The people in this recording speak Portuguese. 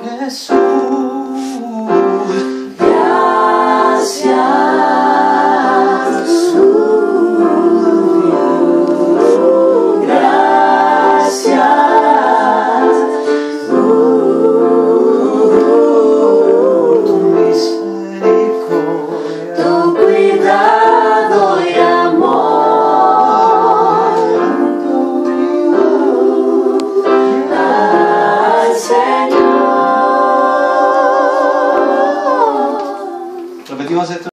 É Jesus. きわせと